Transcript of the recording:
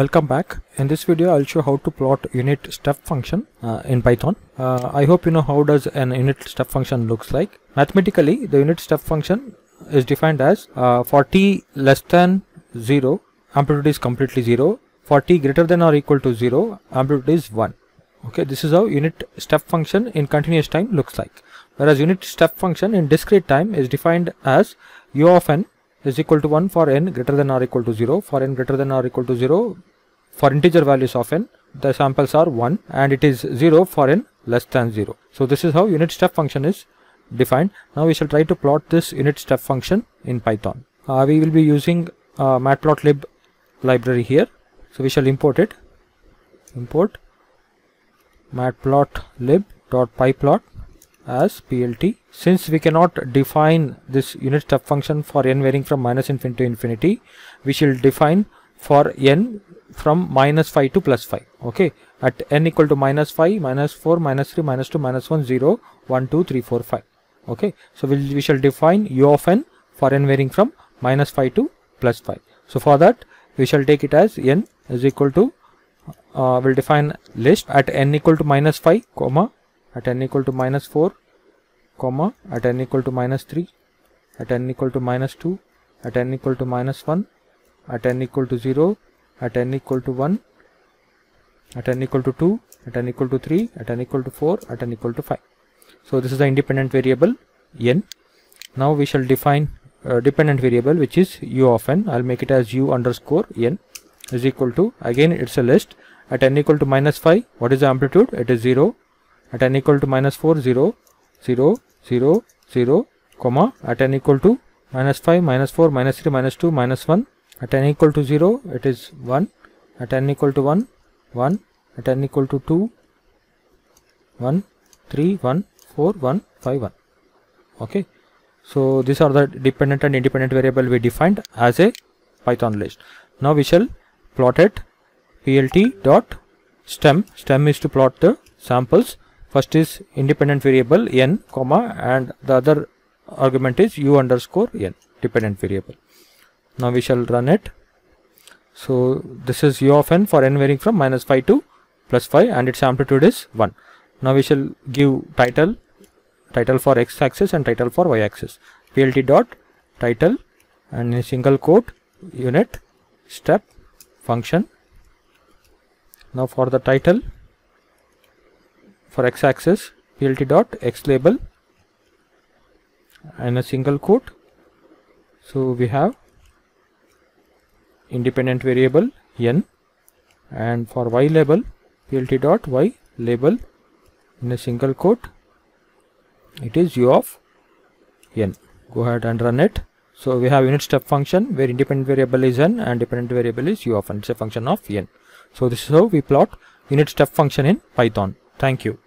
Welcome back. In this video, I'll show how to plot unit step function uh, in Python. Uh, I hope you know how does an unit step function looks like. Mathematically, the unit step function is defined as uh, for t less than 0, amplitude is completely 0. For t greater than or equal to 0, amplitude is 1. Okay, this is how unit step function in continuous time looks like. Whereas unit step function in discrete time is defined as u of n is equal to 1 for n greater than or equal to 0 for n greater than or equal to 0 for integer values of n the samples are 1 and it is 0 for n less than 0 so this is how unit step function is defined. Now we shall try to plot this unit step function in python. Uh, we will be using uh, matplotlib library here. So we shall import it. Import matplotlib.pyplot as plt. Since we cannot define this unit step function for n varying from minus infinity to infinity, we shall define for n from minus 5 to plus 5. Okay, at n equal to minus 5, minus 4, minus 3, minus 2, minus 1, 0, 1, 2, 3, 4, 5. Okay, so we'll, we shall define u of n for n varying from minus 5 to plus 5. So for that, we shall take it as n is equal to uh, we'll define list at n equal to minus 5 comma at n equal to minus 4 comma at n equal to minus 3 at n equal to minus 2 at n equal to minus 1 at n equal to 0 at n equal to 1 at n equal to 2 at n equal to 3 at n equal to 4 at n equal to 5 so this is the independent variable n now we shall define a dependent variable which is u of n i'll make it as u underscore n is equal to again it's a list at n equal to minus 5 what is the amplitude it is 0 at n equal to minus 4 0 0 0 0 comma at n equal to minus 5 minus 4 minus 3 minus 2 minus 1 at n equal to 0 it is 1 at n equal to 1 1 at n equal to 2 1 3 1 4 1 5 1 okay. So these are the dependent and independent variable we defined as a python list. Now we shall plot it. Plt dot stem. Stem is to plot the samples first is independent variable n comma and the other argument is u underscore n dependent variable. Now we shall run it. So this is u of n for n varying from minus 5 to plus 5 and its amplitude is 1 now we shall give title title for x axis and title for y axis plt dot title and in single quote unit step function. Now for the title for x-axis plt dot x label and a single quote. So we have independent variable n and for y label plt dot y label in a single quote it is u of n. Go ahead and run it. So we have unit step function where independent variable is n and dependent variable is u of n. It's a function of n. So this is how we plot unit step function in python Thank you.